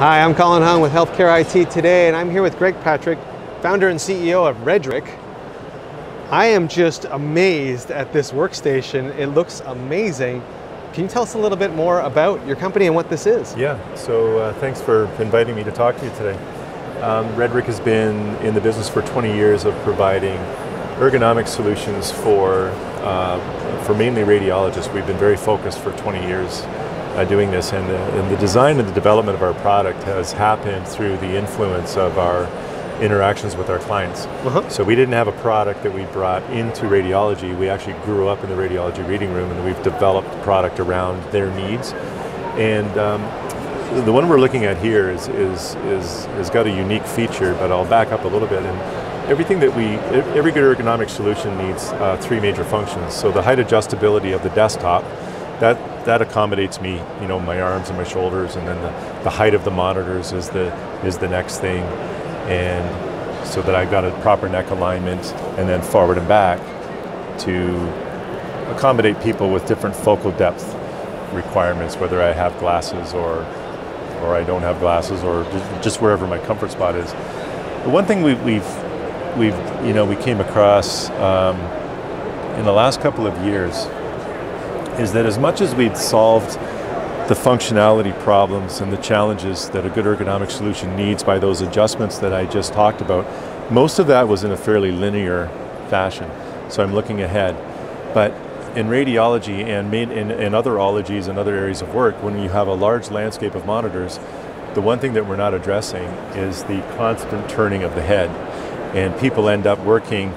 Hi, I'm Colin Hung with Healthcare IT Today, and I'm here with Greg Patrick, founder and CEO of Redrick. I am just amazed at this workstation. It looks amazing. Can you tell us a little bit more about your company and what this is? Yeah, so uh, thanks for inviting me to talk to you today. Um, Redrick has been in the business for 20 years of providing ergonomic solutions for, uh, for mainly radiologists. We've been very focused for 20 years uh, doing this, and the, and the, design and the development of our product has happened through the influence of our interactions with our clients. Uh-huh. So we didn't have a product that we brought into radiology. We actually grew up in the radiology reading room, and we've developed product around their needs. And um, the one we're looking at here is, is, is, has got a unique feature, but I'll back up a little bit. And everything that we, every good ergonomic solution needs uh, three major functions. So the height adjustability of the desktop, that that accommodates me, you know, my arms and my shoulders, and then the, the height of the monitors is the is the next thing, and so that I've got a proper neck alignment, and then forward and back to accommodate people with different focal depth requirements, whether I have glasses or or I don't have glasses, or just wherever my comfort spot is. The one thing we, we've we've you know we came across um, in the last couple of years is that as much as we'd solved the functionality problems and the challenges that a good ergonomic solution needs by those adjustments that I just talked about, most of that was in a fairly linear fashion. So I'm looking ahead. But in radiology and in, in other ologies and other areas of work, when you have a large landscape of monitors, the one thing that we're not addressing is the constant turning of the head. And people end up working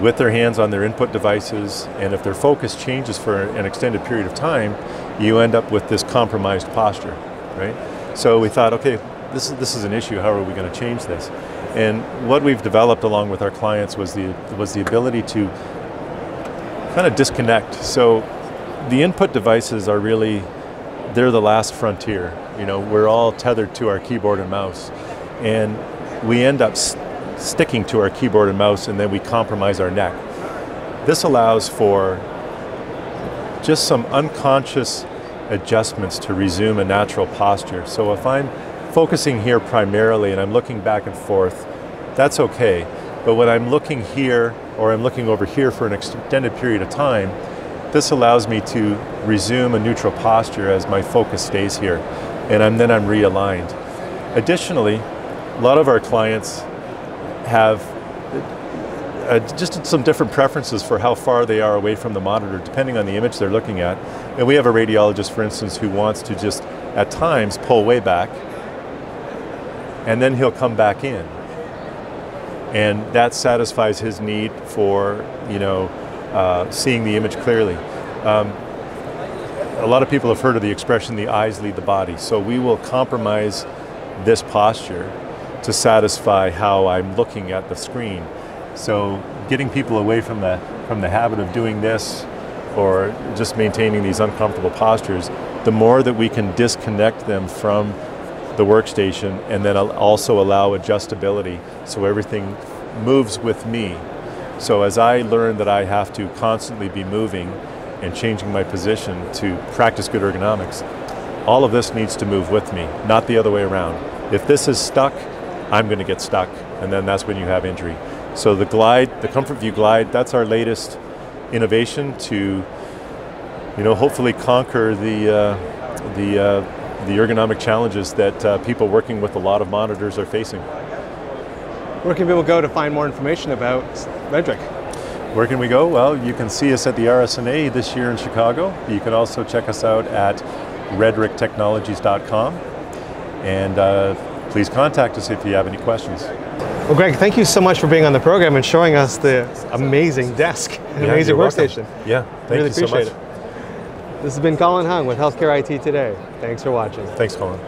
with their hands on their input devices, and if their focus changes for an extended period of time, you end up with this compromised posture, right? So we thought, okay, this is, this is an issue, how are we going to change this? And what we've developed along with our clients was the, was the ability to kind of disconnect. So the input devices are really, they're the last frontier. You know, we're all tethered to our keyboard and mouse. And we end up sticking to our keyboard and mouse and then we compromise our neck. This allows for just some unconscious adjustments to resume a natural posture. So if I'm focusing here primarily and I'm looking back and forth, that's okay. But when I'm looking here or I'm looking over here for an extended period of time, this allows me to resume a neutral posture as my focus stays here. And I'm, then I'm realigned. Additionally, a lot of our clients have uh, just some different preferences for how far they are away from the monitor, depending on the image they're looking at. And we have a radiologist, for instance, who wants to just, at times, pull way back, and then he'll come back in. And that satisfies his need for, you know, uh, seeing the image clearly. Um, a lot of people have heard of the expression, the eyes lead the body. So we will compromise this posture to satisfy how I'm looking at the screen. So getting people away from the, from the habit of doing this or just maintaining these uncomfortable postures, the more that we can disconnect them from the workstation and then also allow adjustability so everything moves with me. So as I learn that I have to constantly be moving and changing my position to practice good ergonomics, all of this needs to move with me, not the other way around. If this is stuck, I'm going to get stuck, and then that's when you have injury. So the Glide, the Comfort View Glide, that's our latest innovation to, you know, hopefully conquer the uh, the uh, the ergonomic challenges that uh, people working with a lot of monitors are facing. Where can people go to find more information about Redrick? Where can we go? Well, you can see us at the RSNA this year in Chicago. You can also check us out at redricktechnologies.com. And uh, please contact us if you have any questions. Well, Greg, thank you so much for being on the program and showing us the amazing desk, yeah, amazing workstation. Welcome. Yeah, thank really you so much. It. This has been Colin Hung with Healthcare IT Today. Thanks for watching. Thanks, Colin.